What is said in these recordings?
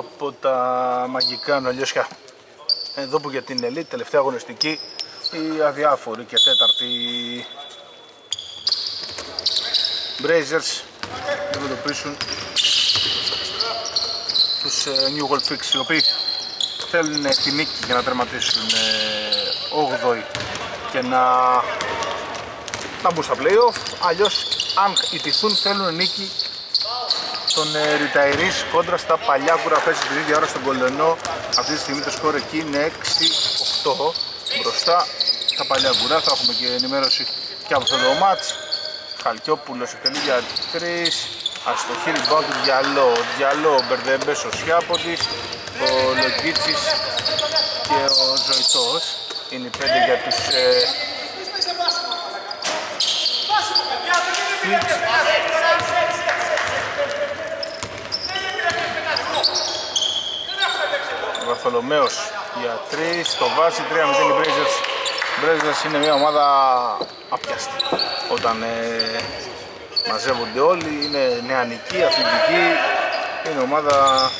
Καλησπέρα σε όλους από τα μαγικά νολιώσια. Εδώ που για την Elite τελευταία αγωνιστική η αδιάφορη και τέταρτη. Brazers αντιμετωπίσουν τους ε, New Gold Fix οι οποίοι θέλουν τη νίκη για να τερματίσουν 8η ε, και να, να μπουν στα play-off. Αλλιώς αν ιτηθούν θέλουν νίκη τον ε, Ριταϊρής κόντρα στα παλιά κουραφές στην ίδια ώρα στον Κολονό. Αυτή τη στιγμή το σκορ εκεί είναι 6-8 μπροστά τα παλιά κουρά. Θα έχουμε και ενημέρωση και από αυτό το μάτς. Χαλκιόπουλος εκτελεί για 3 αστοχή rebound του Διαλό Διαλό Μπερδεμπές ο Σιάποντης ο Λογκίτσης και ο Ζωητός. Είναι οι 5 για τους ε, Βαρθολομέος για 3, το βάζει 3 με την Blazers. Blazers είναι μια ομάδα απιάστη. Όταν ε, μαζεύονται όλοι, είναι νεανική, αθλητική, είναι ομάδα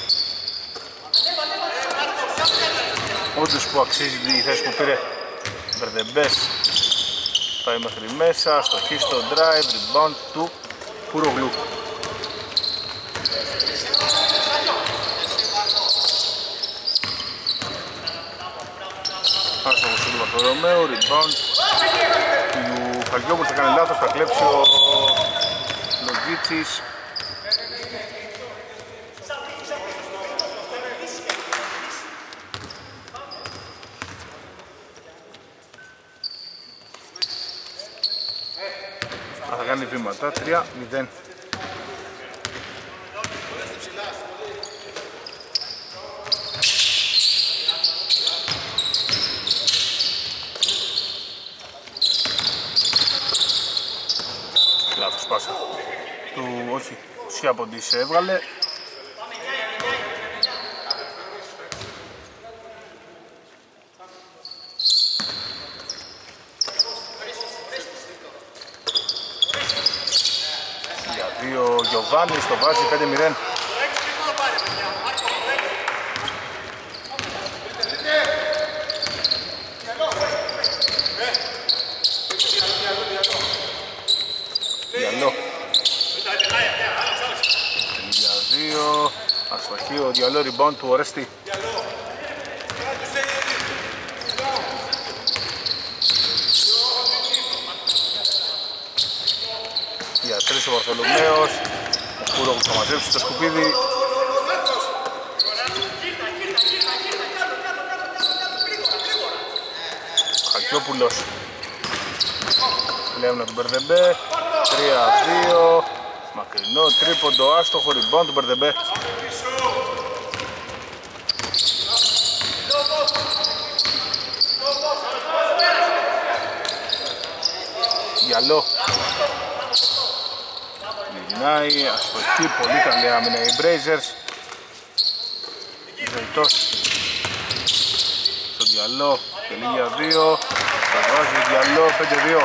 όντως που αξίζει τη θέση που πήρε Βερδεμπές πάει μέχρι μέσα, στοχή στο drive, rebound του Κουρογλου. Άστοχος του Βαρθολομέου, rebound του Χαλκιόπουλου θα κάνει λάθος, θα κλέψει ο Λογίτσης. Θα κάνει βήματα. 3-0 Λάθος πάσα του, όχι, Σιάποντης έβγαλε Γιωβάνης το βάζει 5-0. Διαλό. Για δύο. Αστοχή ο Διαλό rebound του Ορέστη. Για τρεις ο Βαρθολομέος Κούρο που θα μαζέψει το σκουπίδι. Χακιόπουλος. Πλέον να τον Μπερδεμπέ. 3-2. Μακρινό τρίποντο άστοχο ριμπόν του Μπερδεμπέ. Γυαλό Γυρνάει, αστοχή, πολύ καλή άμυνα. Οι Brazers Ζεϊτός στο διαλό, τελεί για 2 θα βάζει διαλό, 5-2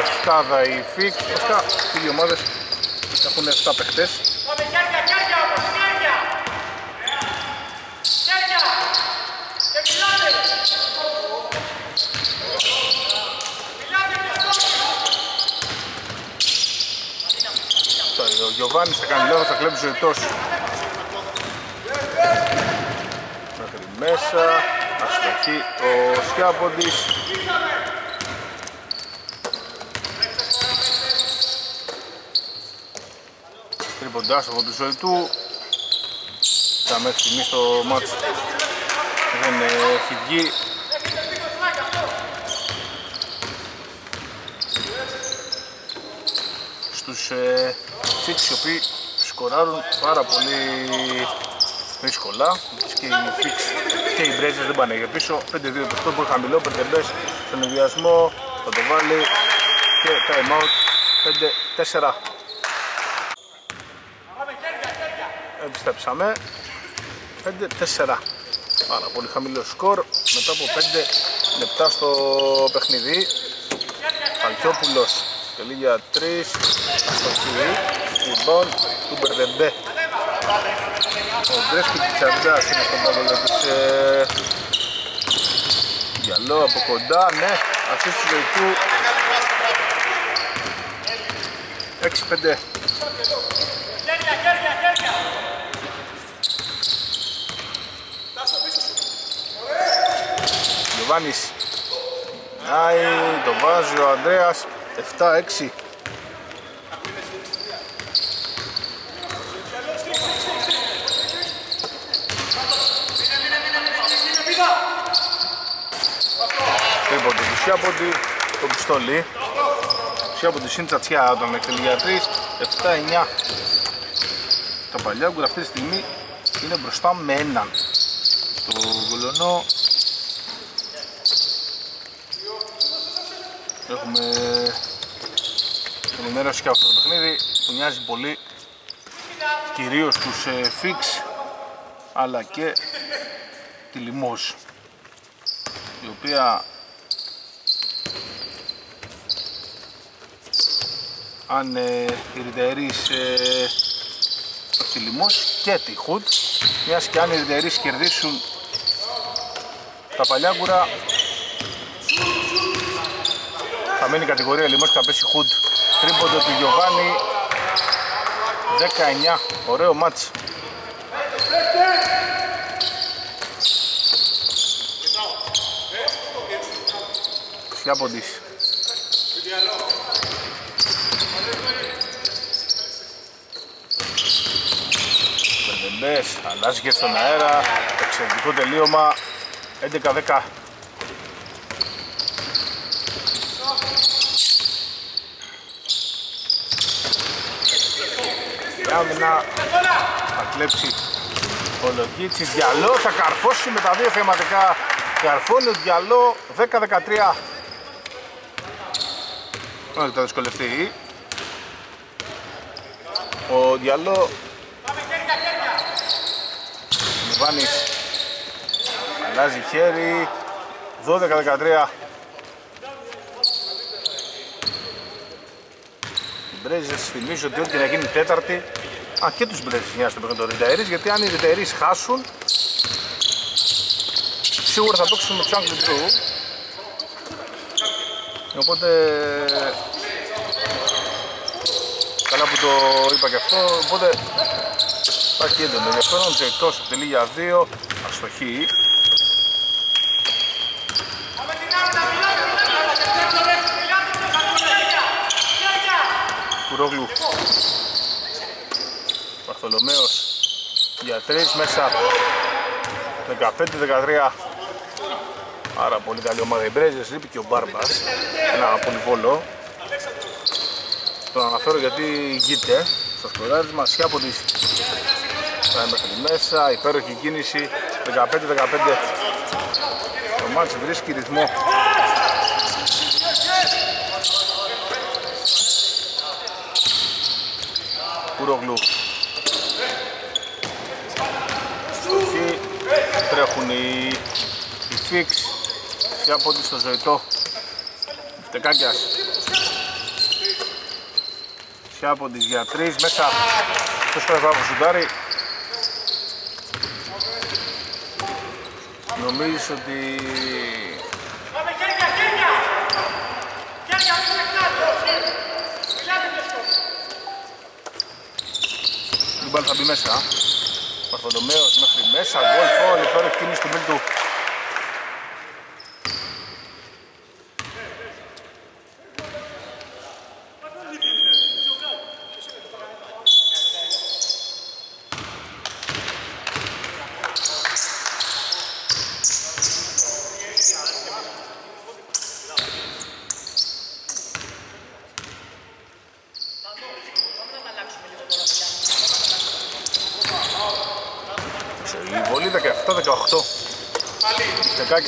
Εφτάδα η Φικ, αυτά οι δύο ομάδες έχουν 7 παιχτές Ο Γιωβάνης θα κάνει λάθος, θα κλέψει ζωητός. Μέχρι μέσα, αστοχή ο Σιάποντης. Τρίποντάς από τη ζωή του. Τα μέχρι στιγμής το μάτσο δεν έχει βγει. Στους ε, Fix οι οποίοι σκοράρουν πάρα πολύ δύσκολα. Και οι Fix και οι Blazers δεν πάνε για πίσω. 5-2 το πολύ χαμηλό, 5 μπες στον ενδιασμό θα το βάλει και time out 5-4 Επιστέψαμε 5-4 Πάρα πολύ χαμηλό σκορ. Μετά από 5 λεπτά στο παιχνίδι. Χαλκιόπουλος τελεί για 3 στο rebound του Μπερδεμπέ Ο Μπρέσκου Τσαντάς είναι στον παγόλο της ε... Γυαλό από κοντά, ναι, αυτή του Ζωητού 6-5 Γιωβάνης. Άι, το βάζει ο Ανδρέας. 7-6 Τρίποντο του Σιάποντι, το πιστόλι Σιάποντι είναι τσατσιά όταν εκτελεί για 3 7-9 Τα παλιά αυτή τη στιγμή είναι μπροστά με έναν. Στο γολονό Έχουμε ενημέρωση και αυτό το παιχνίδι που μοιάζει πολύ κυρίως τους ε, Fix αλλά και τη Λιμόζ η οποία αν ε, η Ριτερής ε, τη Λιμόζ και τη Χουτ μιας και αν οι Ριτερής κερδίσουν τα παλιάγκουρα θα μείνει η κατηγορία Λιμός και θα πέσει Χουντ. Τρίποντο του Γιωβάνι. 19. Ωραίο μάτς. Σιάποντης. Μπερδεμπές, αλλάζεις και στον αέρα, εξαιρετικό τελείωμα, 11-10. άμυνα θα κλέψει ο Λογκίτσης Διαλό θα καρφώσει με τα δύο θεματικά. Καρφώνει ο Διαλό 10-13 όχι θα δυσκολευτεί. Ο Διαλό Μιβάνης αλλάζει χέρι. 12-13 Μπρέζες θυμίζω ότι ό,τι να γίνει τέταρτη Α, και τους Μπρέζες νοιάζει το παιχνίδι των Ρινταερίς γιατί αν οι Ρινταερίς χάσουν σίγουρα θα παίξουν με τους Άγγλοι Blue οπότε καλά που το είπα και αυτό. Οπότε υπάρχει έντονο ενδιαφέρον Τζεϊτός τελεί για 2 αστοχή. Κουρόγλου. Βαρθολομέος. Για 3 μέσα 15-13 Άρα πολύ καλή ομάδα. Οι Μπρέζες, λείπει και ο Μπάρμπας. Ένα πολυβόλο Το αναφέρω γιατί ηγείται στο σκοράρισμα Σιάπολης θα μέχρι μέσα, υπέροχη κίνηση 15-15 Το μάτς βρίσκει ρυθμό Κουρογλου. Στοχή. Τρέχουν οι, οι Fix. Σιάποντι στο ζωητό. Φτεκάκιας. Σιάποντις για τρεις. Μέσα στο σκέφα από σουντάρι. Νομίζεις ότι μπάλα θα μπει μέσα. Παρθολομέος μέχρι μέσα, γκολ φόλ, υπέροχη κίνηση του Μίλτου.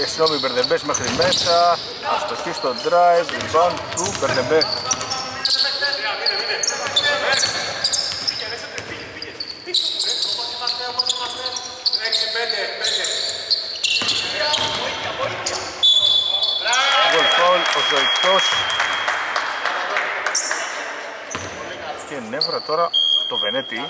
Και συγγνώμη Μπερδεμπές μέχρι μέσα. Αστοχή στο drive, rebound του Μπερδεμπέ. Γκολ φάουλ, ο Ζωητός. Και νεύρα τώρα το Βενέτη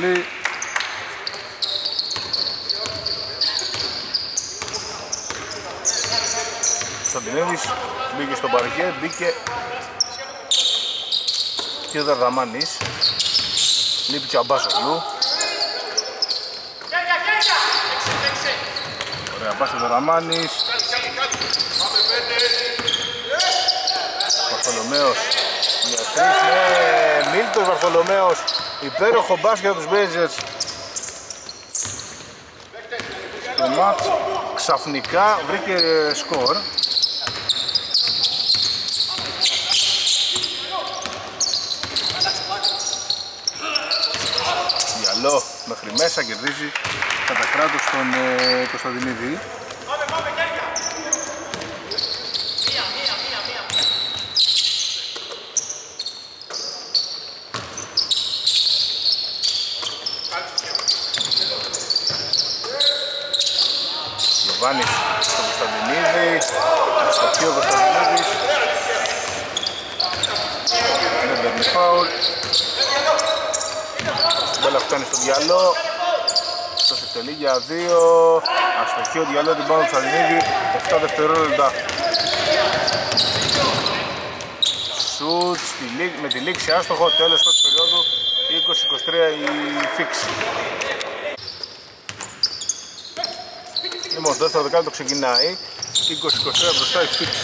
πολύ. Σαντινέδης μπήκε στο παρκέ, μπήκε και ο Δαρδαμάνης. Λείπει και ο Αμπάσογλου. Ωραία, πάση ο Δαρδαμάνης. Βαρθολομέος για τρεις, ναι, Μίλτος Βαρθολομέος, υπέροχο μπάσκετ για τους Blazers. Το μάτς ξαφνικά βρήκε σκορ. Διαλό μέχρι μέσα κερδίζει κατά κράτος τον ε, Κωνσταντινίδη. Γιωβάνης στον Κωνσταντινίδη, στο ο Κωνσταντινίδης. Δεν παίρνει φάουλ. Μπέλα φτάνει στο διαλό. Στο εκτελεί για δύο. Αστοχή ο διαλό την πάνω του Κωνσταντινίδη. 7 δευτερόλεπτα. Σουτ με τη λήξη άστοχο. Τέλος πρώτης περίοδου. 20-23 η φίξη. Λοιπόν, το δεύτερο δεκάλεπτο ξεκινάει. 20-23 μπροστά η Φίξ.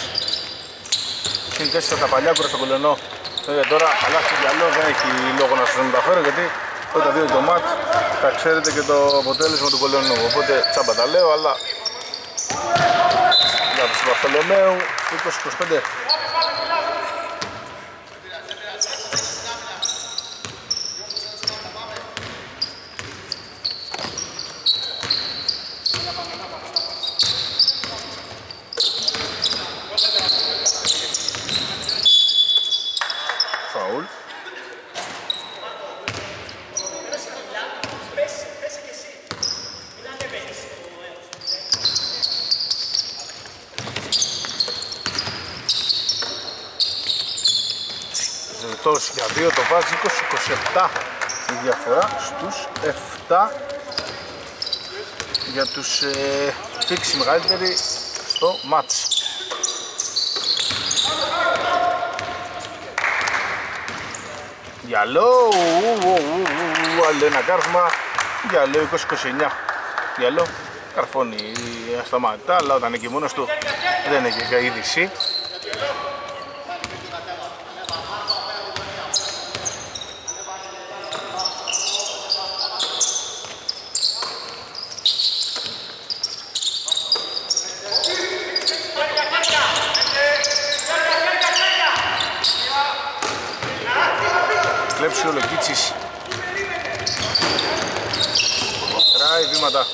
Συν 4 τα παλιά κούρα στο κολενό. Βέβαια τώρα, καλά στο γυαλό δεν έχει λόγο να σας μεταφέρω γιατί όταν δείτε το μάτς θα ξέρετε και το αποτέλεσμα του κολενού. Οπότε τσάμπα τα λέω, αλλά για τους Βαρθολομέου 20-25. για 2 το βάζει 20-27 η διαφορά στους 7 για τους ε, φίξει μεγαλύτεροι στο μάτς. Γυαλό, άλλο ένα κάρφωμα, γυαλό 20-29. Γυαλό, καρφώνει ασταμάτητα, αλλά όταν είναι και μόνος του δεν έχει και είδηση. κλέψει ο Λοκίτσης. Τράει βήματα.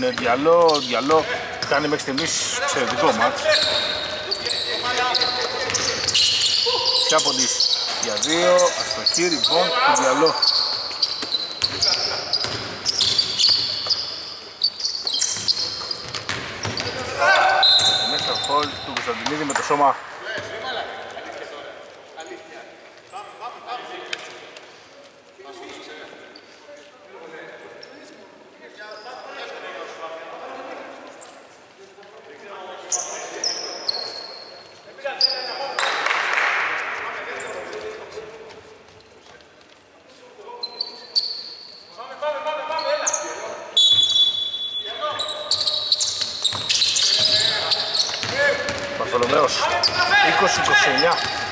Τον Διαλό. Ο Διαλό κάνει μέχρι στιγμής εξαιρετικό μάτς. Τσάποντης για δύο. Αστοχή, λοιπόν, του Διαλό. Μέσα φόλ του Κωνσταντινίδη με το σώμα νέος 20-29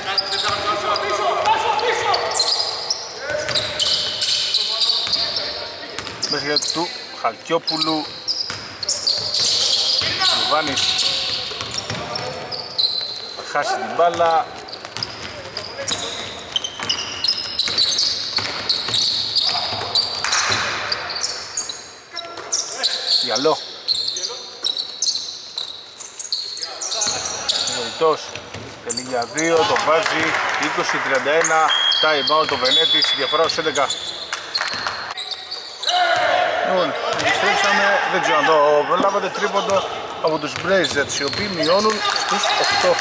Μέσα για του Χαλκιόπουλου. Λουβάνης Χάσει την μπάλα. Γυαλό. Βοητός. Τελεί για 2, το βάζει 20-31. Time out το Βενέτης, διαφορά ως 11. Λοιπόν, επιστρέψαμε, δεν ξέρω αν το προλάβατε τρίποντο από τους Blazers οι οποίοι μειώνουν στους 8.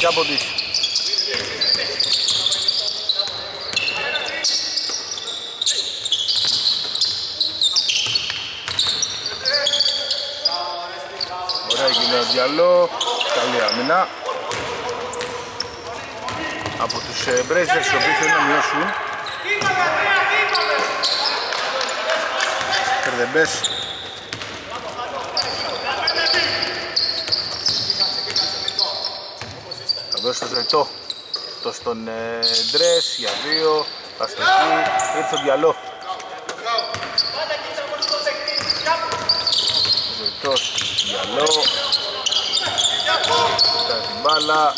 Και από τις Ωραία έγινε ο Διαλό, καλή άμυνα. Από τους ε, Blazers οι οποίοι θέλουν να μειώσουν. Περδεμπές Θα δώσει το ζωητό. Το στον ε, Ντρες για δύο. Αστοχή, ήρθε ο Διαλό. Ζωητός, Διαλό Κάνει την μπάλα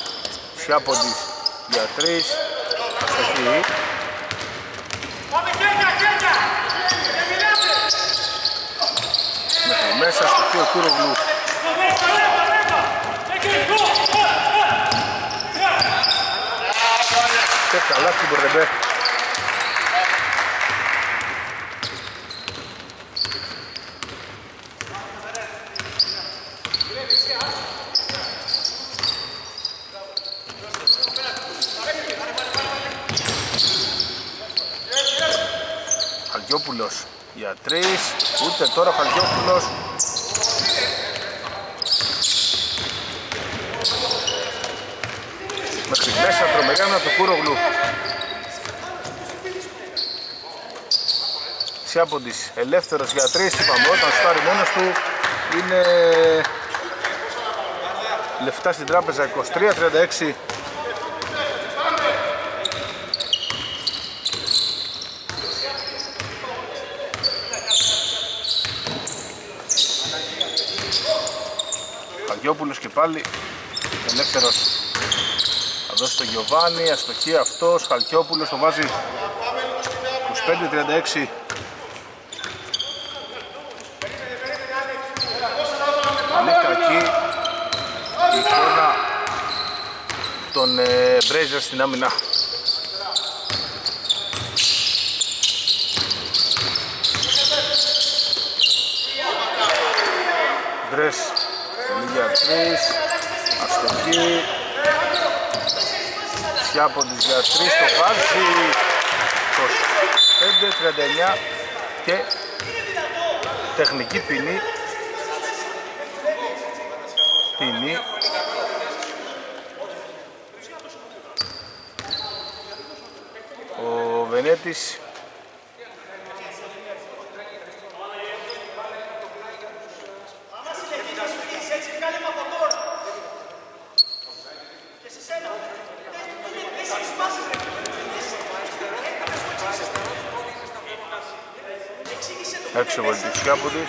Σιάποντης για τρεις. Αστοχή Μέχρι μέσα στο κύριο Κούρογλου και καλά στην Μπορδεμπέ. Χαλκιόπουλος για τρεις, ούτε τώρα Χαλκιόπουλος. Μέχρι μέσα τρομερά από το Κούρογλου Σιάποντης ελεύθερος για τρεις είπαμε όταν στάρει μόνος του είναι λεφτά στην τράπεζα 23-36 Παγιόπουλος και πάλι. Ελεύθερος. Θα δώσει το Γιωβάνι, αστοχή αυτός, Χαλκιόπουλος το βάζει. 25-36 Πολύ κακή. Η εικόνα των ε, Μπρέιζερ στην άμυνα. Μπρες, λίγα τρεις, αστοχή. Σιάποντης για τρεις, το βάζει 25-39 και τεχνική ποινή. Ποινή. Ο Βενέτης Якщо Вальдичка буде.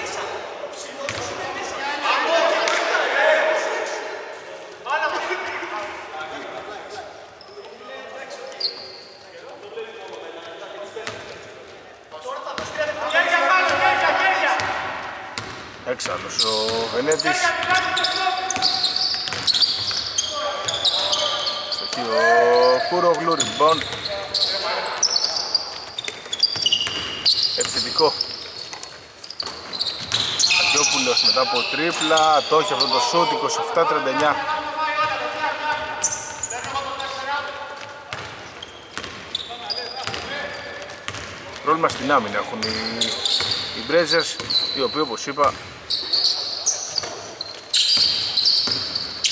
Μετά από τρίπλα, το έχει αυτό το σούτ 27-39 Πρόβλημα στην άμυνα έχουν οι, οι Blazers οι οποίοι όπως είπα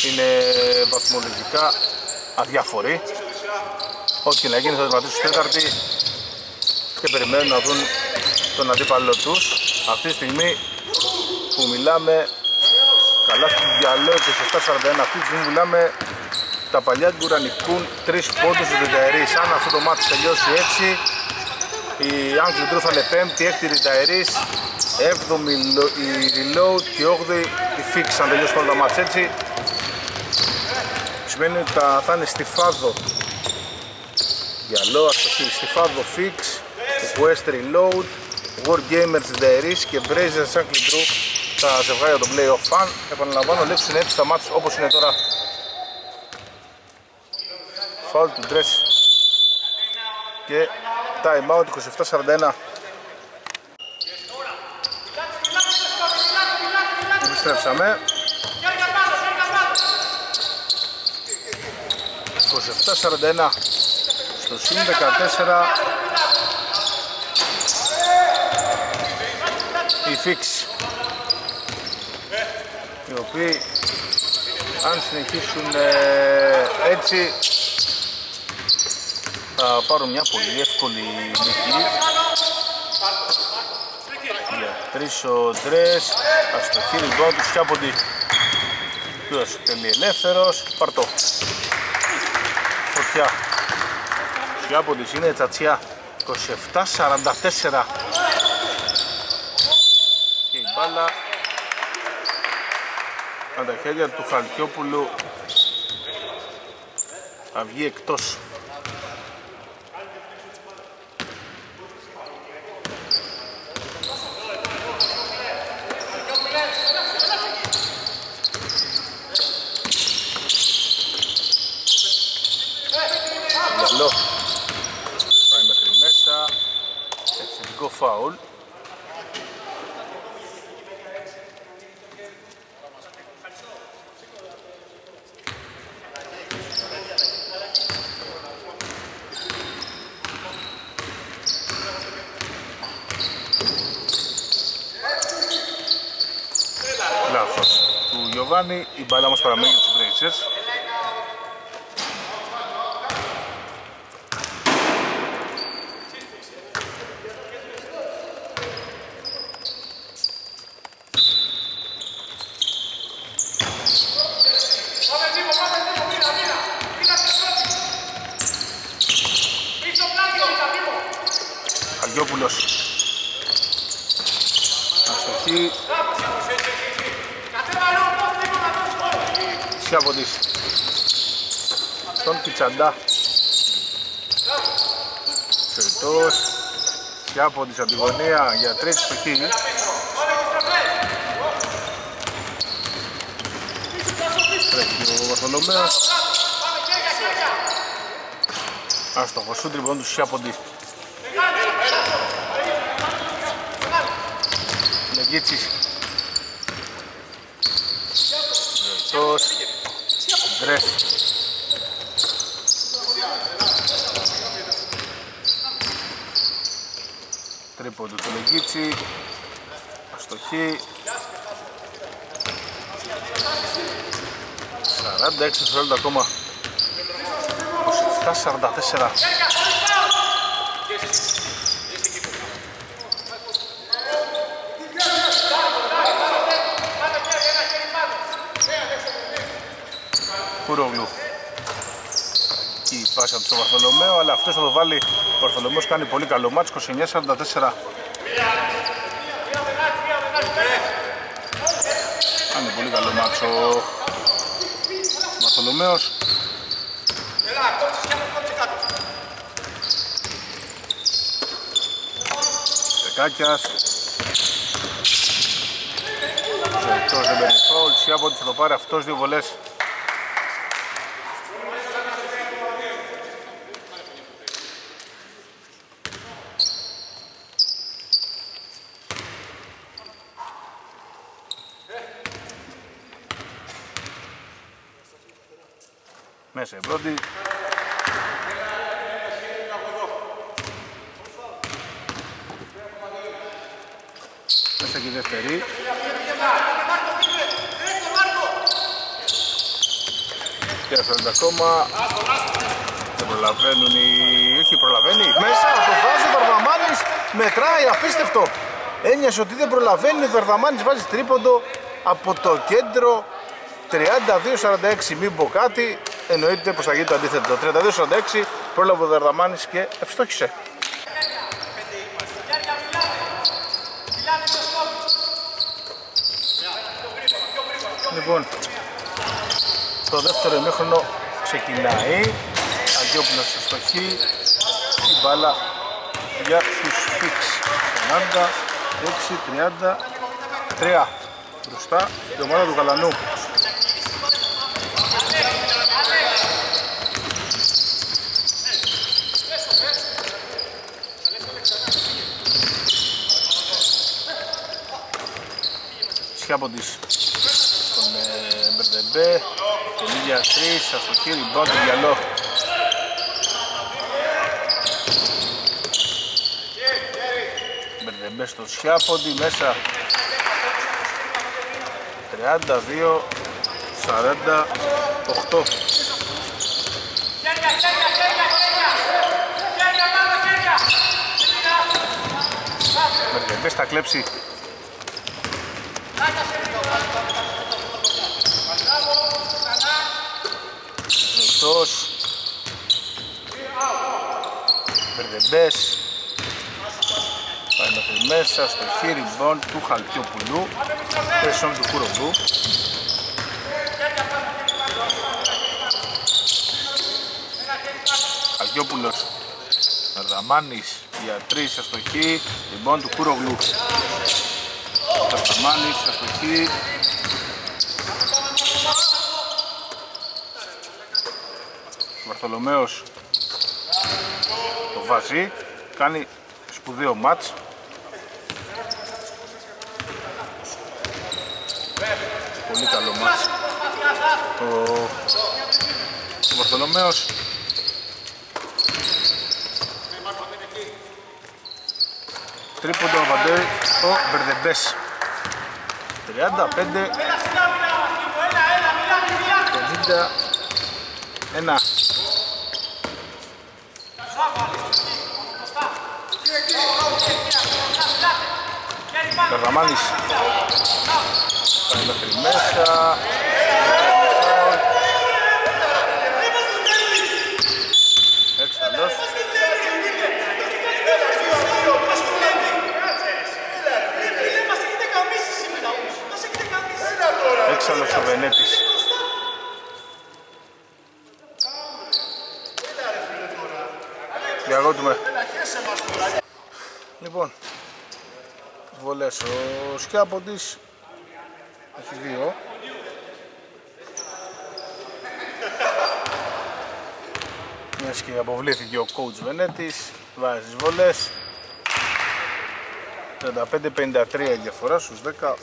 είναι βαθμολογικά αδιάφοροι. Ό,τι και να γίνει θα τερματίσουν στη τέταρτη και περιμένουν να δουν τον αντίπαλο τους. Αυτή τη στιγμή που μιλάμε καλά στην διαλέω 27-41 αυτή τη στιγμή μιλάμε τα παλιά του νικούν 3 πόντους του Ρινταερής αν αυτό το μάτι τελειώσει έτσι η Άγγλοι Ντρού θα είναι 5η, 6η Ρινταερής 7η η Reload και 8η η Fix αν τελειώσει όλα τα μάτς έτσι. Σημαίνει ότι θα, θα είναι στη φάδο Διαλό, αστοχή, Στιφάδο Fix, West Reload, War Gamers The και Brazers σαν κλειντρού τα ζευγάρια των play-off fan. Επαναλαμβάνω, λέξουν έτσι τα μάτια όπως είναι τώρα. Foul του Dress και time out 27-41. Επιστρέψαμε. 27-41 στο συν 14 η Fix οι οποίοι αν συνεχίσουν ε, έτσι θα πάρουν μια πολύ εύκολη νίκη. Για τρεις ο Ντρες αστοχή λοιπόν τους Σιάποντι ποιος τελεί ελεύθερος παρτό φωτιά. Σιάποντης είναι τσατσιά 27-44 και η μπάλα με τα χέρια του Χαλκιόπουλου θα βγει εκτός. Καλό. Πάει μέχρι μέσα. Εξαιρετικό φάουλ. Λάθος του Γιωβάνη, η μπάλα όμως παραμένει για τους Blazers. Αργιόπουλος. Αστοχή. Σιάβοντης. Στον Πιτσαντά. Σερτός. Σιάποντης από τη γωνία για τρίτη στοχή. Τρέχει ο Βαρθολομέος. Άστοχος σούτ λοιπόν του Σιάποντη. Λεγίτσις. Βερτός. Ντρες. Τρίποντο του Λεγίτσι. Αστοχή. 46 δευτερόλεπτα ακόμα. 27-44. Κουρόγλου. Η πάσα του στο Βαρθολομαίο, αλλά αυτός θα το βάλει. Ο Βαρθολομέος κάνει πολύ καλό μάτς, 29-44. Κάνει πολύ καλό μάτς ο Βαρθολομέος. Δεκάκιας. Ζωτός δεν παίρνει φάουλ, Σιάποντι θα το πάρει αυτός δύο βολές. Μέσα η πρώτη. Μέσα και η δεύτερη. Και αυτό ακόμα. Δεν προλαβαίνουν οι... Όχι προλαβαίνει. Μέσα το βάζει ο Βαρδαμάνης. Μετράει απίστευτο. Ένιωσε ότι δεν προλαβαίνει. Ο Βαρδαμάνης βάζει τρίποντο από το κέντρο. 32-46 μην πω κάτι. Εννοείται πως θα γίνει το αντίθετο. 32-46 πρόλαβε ο Δαρδαμάνης και ευστόχησε. Λοιπόν, το δεύτερο ημίχρονο ξεκινάει. Αγιόπουλος στη στοχή. η μπάλα για τους Φίξ 46-33 μπροστά η ομάδα του Καλανού Σιάποντης στον ε, Μπερδεμπέ Τελίγια 3, αστοχή, ριμπόν, το γυαλό Μπερδεμπέ στο Σιάποντι μέσα. 32 48 Μπερδεμπέ θα κλέψει Ζωτός Μπερδεμπές Πάει μέχρι μέσα στο χείρι μπον του Χαλκιόπουλου. Πρεσόν του Κουροβού Χαλκιόπουλος. Αρδαμάνης για τρεις αστοχή. Ριμπόν του Κουρογλού Αρδαμάνης αστοχή Βαρθολομέος το βάζει κάνει σπουδαίο μάτς. Πολύ καλό μάτς. Ο, ο Βαρθολομέος. Τρίποντο απαντάει ο Μπερδεμπές. 35 51 Περδαμάνης Πάει μέχρι μέσα Έξαλλος Έξαλλος ο Βενέτης Διαγώτουμε Λοιπόν βολές ο Σκιάποντης έχει δύο. Μιας και αποβλήθηκε ο coach Βενέτης βάζει τις βολές 35-53 η διαφορά στους 18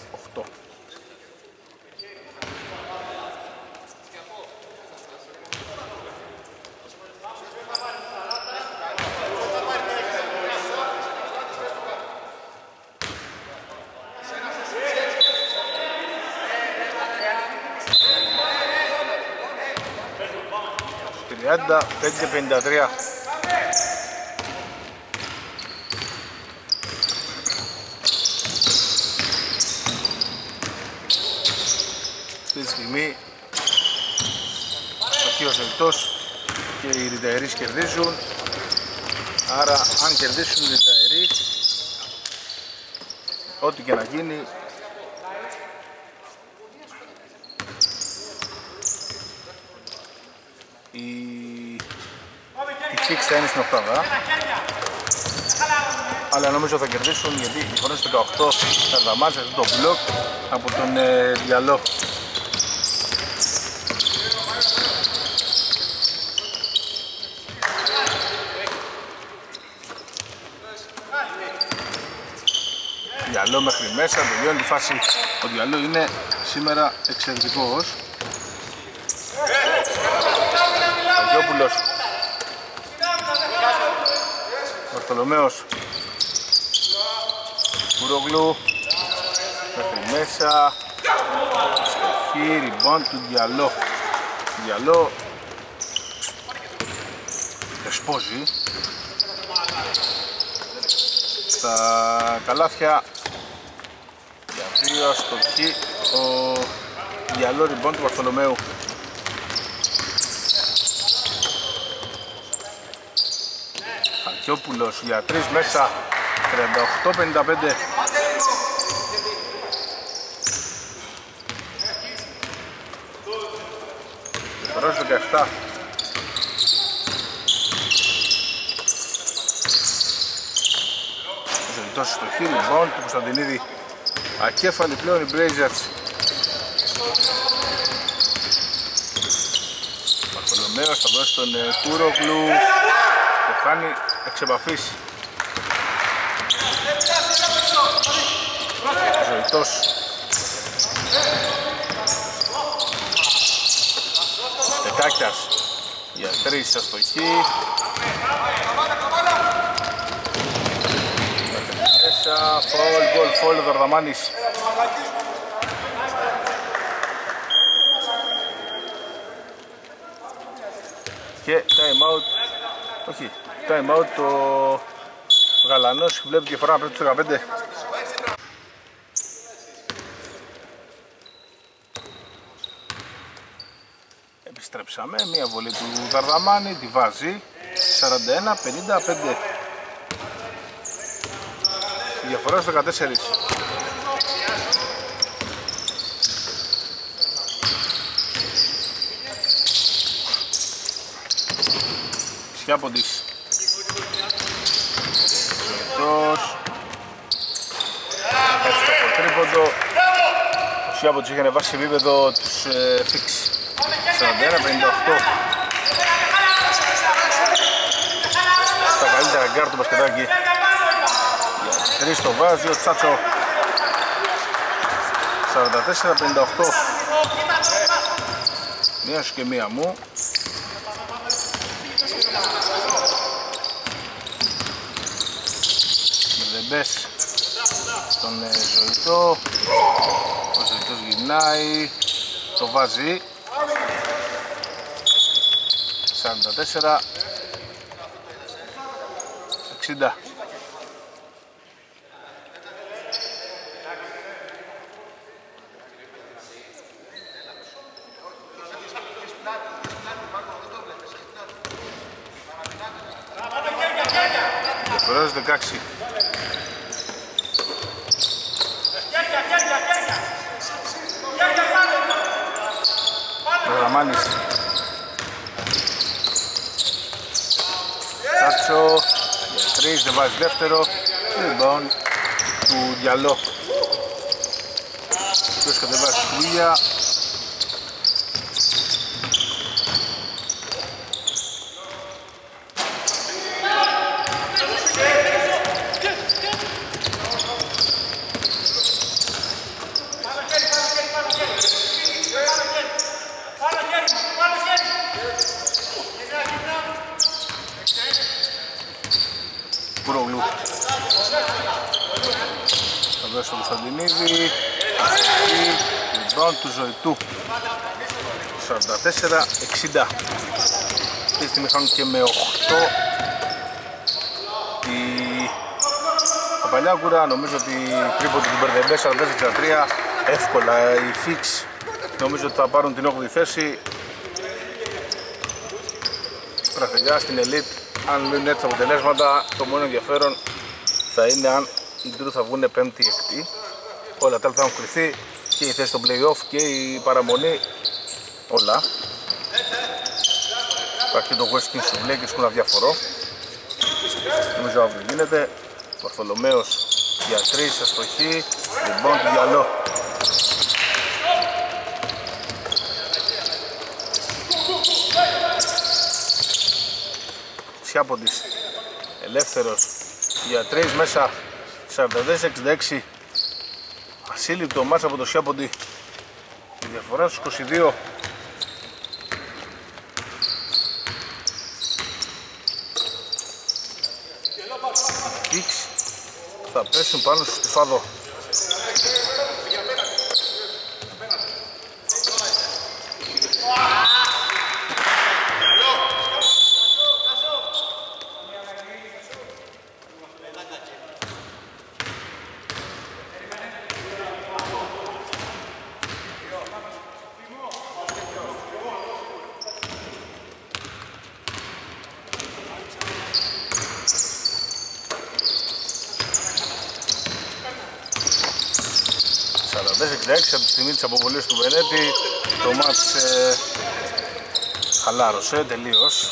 5-53 Αυτή τη στιγμή ο κύριος εκτός και οι Ριταερείς κερδίζουν. Άρα αν κερδίσουν οι Ριταερείς ό,τι και να γίνει η, η Fix θα είναι στην οκτάδα αλλά νομίζω θα κερδίσουν γιατί οι φορές 18 θα δαμάσει αυτό το μπλοκ από τον ε, Διαλό Διαλό μέχρι μέσα, τελειώνει τη φάση ο Διαλό είναι σήμερα εξαιρετικός Αγιόπουλος Βαρθολομέος. Κουρογλού μέχρι μέσα. Στοχή, ριμπάν του Διαλό. Διαλό. Δεσπόζει Στα καλάθια. Για δύο αστοχή ο Διαλό ριμπάν του Βαρθολομέου Χαλκιόπουλος για τρεις μέσα 38-55 Διαφορός 17 Ζωητός στο χείλ, λοιπόν, του Κωνσταντινίδη. Ακέφαλη πλέον οι Blazers. Μαρκολομέος θα δώσει τον ε, Κούρογλου, το χάνει εξ επαφής. Ζωητός. Στεκάκιας για τρεις αστοχή Μέσα, φόλ, γκολ, φόλ, Δαρδαμάνης. Και time out, όχι, time out το Γαλανός βλέπει διαφορά πρέπει τους 15 Επιστρέψαμε, μία βολή του Δαρδαμάνη, τη βάζει 41-55 Διαφορά στο 14 Σιάποντης Εκτός Εύστοχο τρίποντο Ο Σιάποντης είχε ανεβάσει σε επίπεδο τους ε, Fix 41-58 Στα καλύτερα γκάρ του μπασκετάκι Τρεις το βάζει ο Τσάτσο. 44-58 Μία σου και μία μου. Μπερδεμπές στον ε, Ζωητό Ο Ζωητός γυρνάει Το βάζει 44 60 Διαφοράς 16 για τρεις, δεν βάζει δεύτερο. Λοιπόν, του Διαλό. Ποιος κατεβάζει Κουλία Κουρόγλου Θα δώσει τον Κωνσταντινίδη Λοιπόν του Ζωητού 44-60 Αυτή τη στιγμή χάνουν και με 8 Η Παπαλιάκουρα νομίζω ότι τρίποντο του Μπερδεμπές 44-63 εύκολα οι Φίξ νομίζω ότι θα πάρουν την 8η θέση. Πραχτελιά στην Elite αν μείνουν έτσι τα αποτελέσματα το μόνο ενδιαφέρον θα είναι αν οι τρίτοι θα βγουν πέμπτη ή εκτή όλα τα άλλα θα έχουν κρυθεί και η θέση στο play-off και η παραμονή. Όλα. Υπάρχει το West Kings του Blake και σκούνα διαφορό νομίζω αύριο γίνεται. Βαρθολομέος για τρεις αστοχή. Λοιπόν του Διαλό Σιάποντης. Ελεύθερος για τρεις μέσα 44-66 ασύλληπτο μας από το Σιάποντι. Η διαφορά στους 22 Κίξ. Θα πέσουν πάνω στο στιφάδο της αποβολής του Βενέτη. Το μάτς ε, χαλάρωσε τελείως.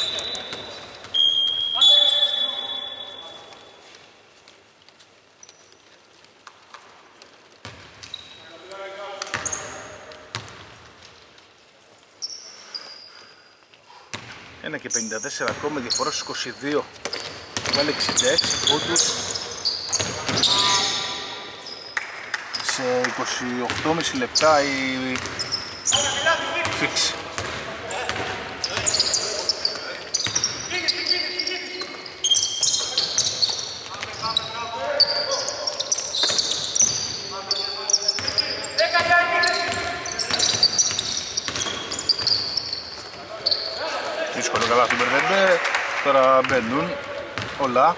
Ένα και 54 ακόμα διαφορά στους 22 Βάλει 66 πόντους. 28,5 λεπτά η Φίξ. Δύσκολο καλά του Μπερδέντε. Τώρα μπαίνουν όλα.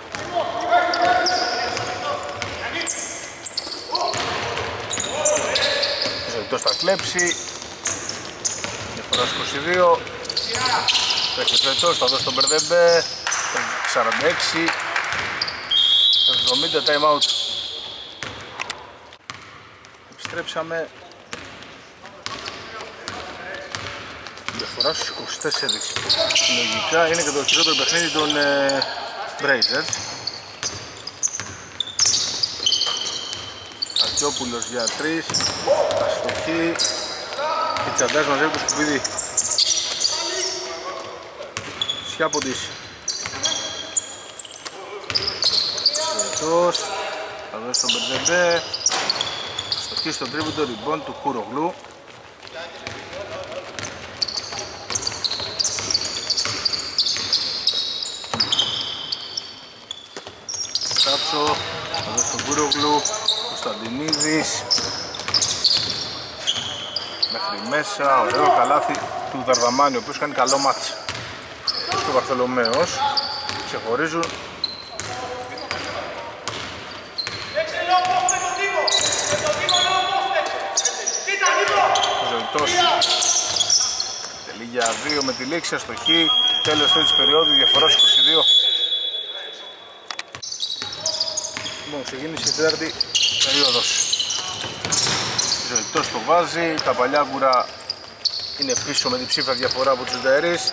Ζωητός θα κλέψει. Διαφοράς 22. Τρέχει Ζωητός, θα δώσει τον Μπερδέντε. 46. 70 time out. Επιστρέψαμε διαφοράς στους 24 λογικά είναι και το χειρότερο παιχνίδι των ε, Brazers Κατσιόπουλος για 3 αστοχή και τσαντάς μαζεύει το σκουπίδι. Σιάποντης. Σιωτός θα δώσει τον Μπερδεμπέ αστοχή στον τρίποντο ριμπών του Κουρογλού Κάτσο, θα δώσει τον Κούρογλου, Κωνσταντινίδης. Μέχρι μέσα, ωραίο καλάθι του Δαρδαμάνη, ο οποίος κάνει καλό μάτς. Και ο Βαρθολομέος ξεχωρίζουν. Ο Ζωητός. Τελεί για 2 με τη λήξη αστοχή τέλος της περίοδου διαφορά 22 Λοιπόν, ξεκίνησε η τέταρτη περίοδος. Ζωητός το βάζει, τα παλιάγκουρα είναι πίσω με την ψήφα διαφορά από τους Νταερείς.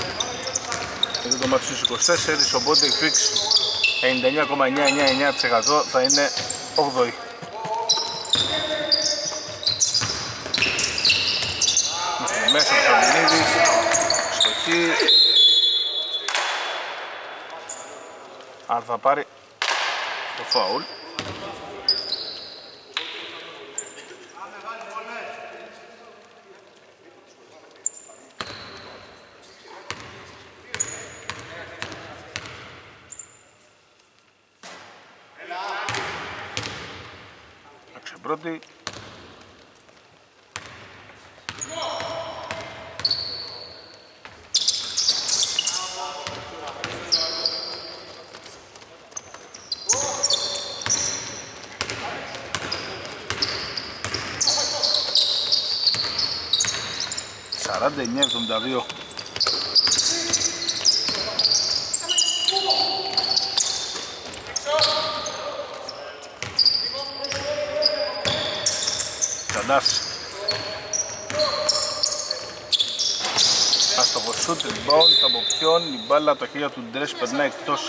Εδώ το μάτι στους 24, οπότε η Fix 99,999% θα είναι 8η. Μέσα ο Σαμπινίδης, στοχή. Αν θα πάρει το φάουλ. 49-72 Καντάφης Άστοχο σούτ, rebound από ποιον η μπάλα από τα χέρια του Ντρες να εκτός.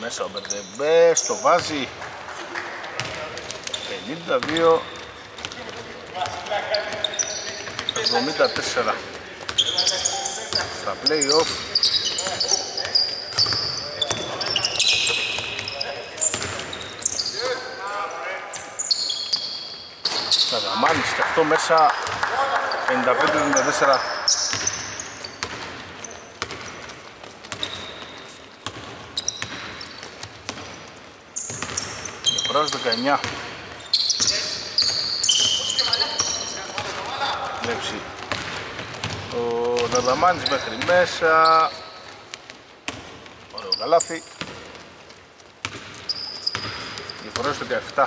Μέσα ο Μπερντεμπέ, στο βάζει. 52 74 στα play-off Καδαμάνης και αυτό μέσα 55-74 Διαφοράς 19 επιστρέψει ο Δαδαμάνης μέχρι μέσα. Ωραίο καλάθι. Διαφορά στο 17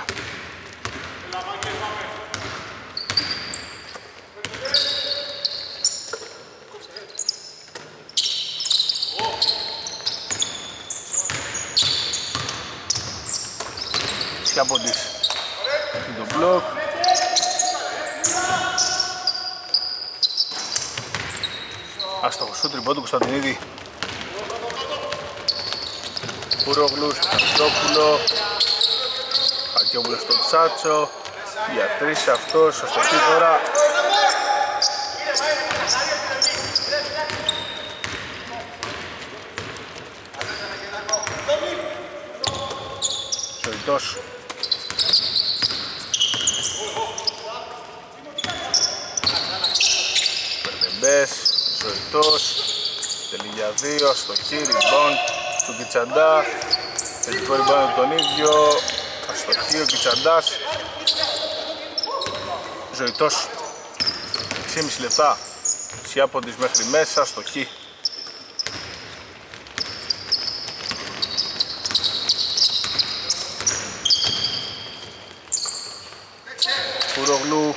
Σιάποντης με τον μπλοκ Άστοχο σου τριμπό του Κωνσταντινίδη. Κουρόγλου στο Χριστόπουλο Χακιόπουλο στο Τσάτσο. Για τρεις αυτός, στο τώρα Ζωητός Περδεμπές, Ζωητός Τελεί για δύο, αστοχή, rebound του Κιτσαντά Τελικό rebound τον ίδιο. Αστοχή ο Κιτσαντάς. Ζωητός. 6,5 λεπτά. Σιάποντης μέχρι μέσα, αστοχή. Κουρογλού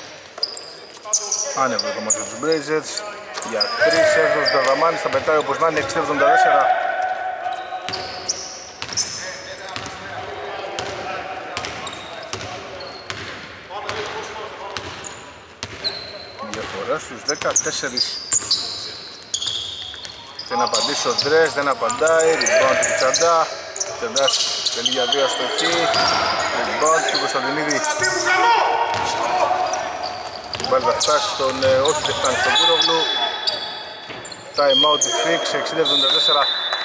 Άνευρο το μάτι τους Blazers για 3 εύδος Δαδαμάνης θα πετάει όπως να είναι 6-74 Διαφορά στους 14 δεν απαντήσει ο Ντρες, δεν απαντάει, rebound του Τσαντά. Τσαντάς τελεί για δύο αστοχή. Rebound του Κωνσταντινίδη. Την μπάλα θα φτάσει στον, ε, όχι δεν φτάνει στον Κούρογλου time out τη Fix 60-74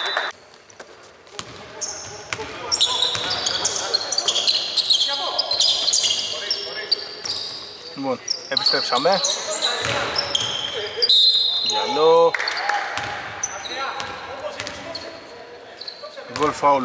Λοιπόν, επιστρέψαμε. Γυαλό. Γκολ φάουλ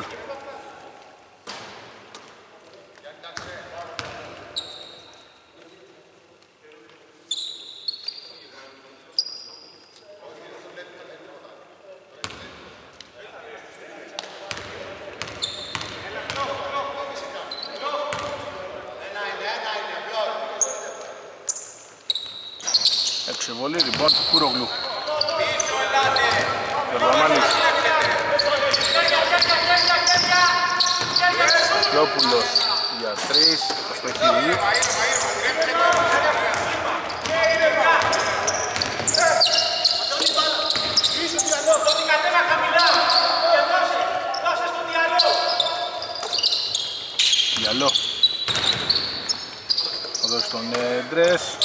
Εξεβολή, λοιπόν του Κούρογλου. Γερμανής. Σακιόπουλος για τρεις, στο χειρί. Γυαλό. Θα δώσει τον ε, Ντρες.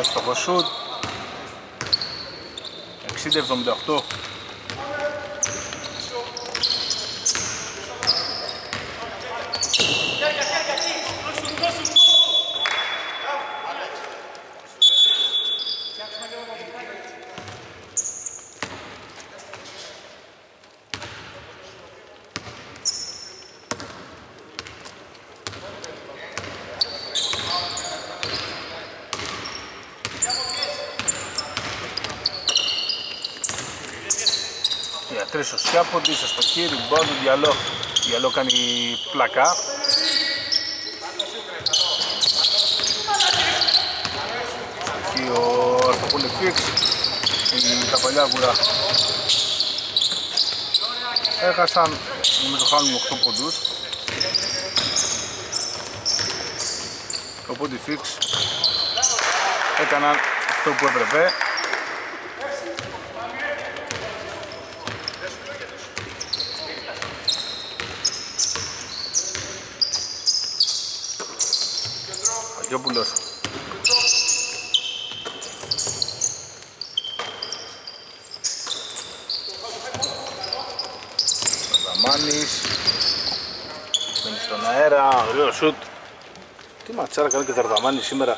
Έστοχο σουτ 60-78 Για τρεις ο Σιάποντης, αστοχή, rebound του Διαλό. Διαλό κάνει πλακά. Αστοχή ο Αρθοπούλη Φίξ. Τα παλιά βουρά. Έχασαν, νομίζω χάνουν 8 πόντους. Οπότε Φίξ έκαναν αυτό που έπρεπε. Αγιόπουλος Δαμάνης. Μένει στον αέρα, ωραίο σουτ. Τι ματσάρα κάνει και Δαρδαμάνης σήμερα.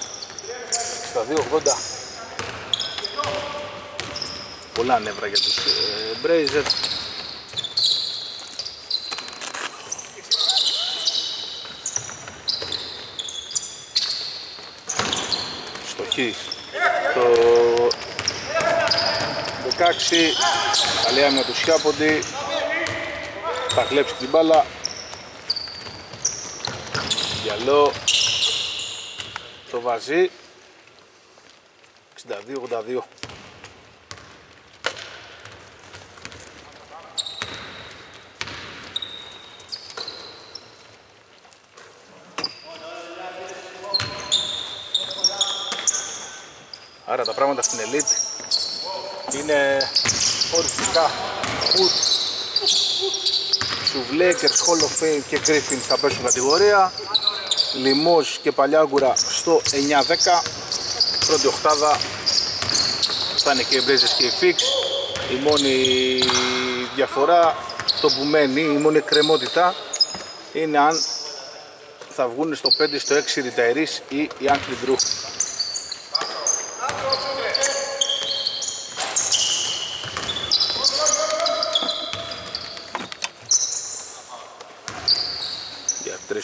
Στα 2.80 Πολλά νεύρα για τους ε, Μπρέιζερ εκεί το 16 καλή άμυνα του Σιάποντι θα κλέψει την μπάλα. Γυαλό. Το βάζει. 62-82 πράγματα στην Elite. Είναι οριστικά Wood, Σουβλέκερς, Hall of Fame και Griffin θα πέσουν κατηγορία. Λιμός και Παλιάγκουρα στο 9-10 πρώτη οχτάδα θα είναι και οι Blazers και οι Fix. Η μόνη διαφορά το που μένει, η μόνη κρεμότητα είναι αν θα βγουν στο 5 στο 6 Retirees ή οι Ankley Drew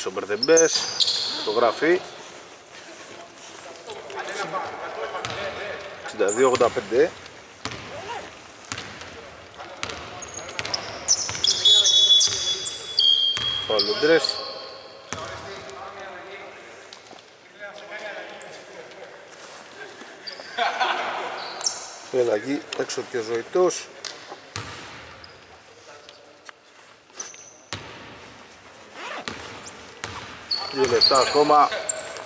τρεις ο Μπερδεμπές το γράφει. 62-85 Φαλοντρές Φελαγή έξω και ο Ζωητός Δύο λεπτά ακόμα.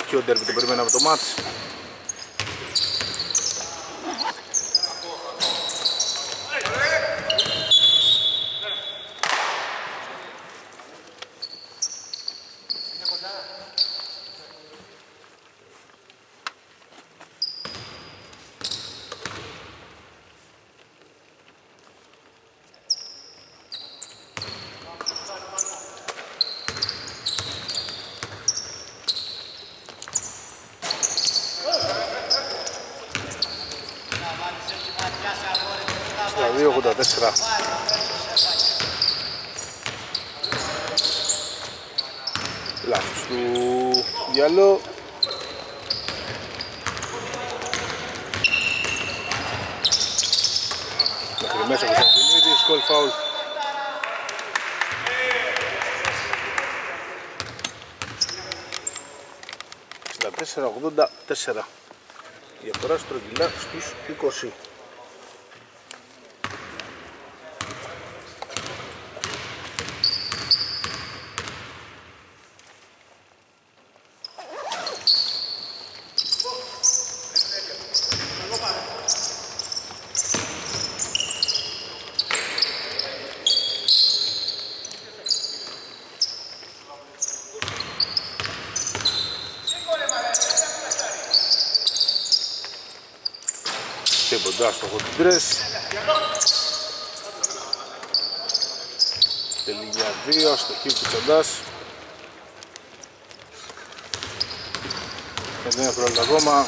Ποιο ντέρμπι το περιμέναμε το μάτς. στα 2.84 λάθος του Γιαλό μέχρι μέσα από Σαντινίδη σκολ φάουλ στα 4.84 διαφορά στρογγυλά στους 20 κοντά στο Χοντιγκρές Τελεία 2 στο χείλ του κοντάς και δεν πρόβλημα ακόμα.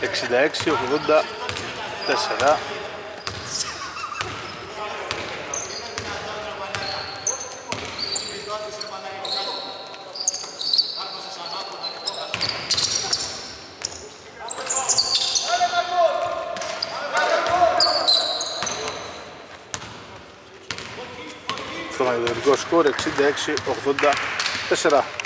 Εξήντα έξι, ογδόντα τέσσερα το μαγνητικό σκορ 66-84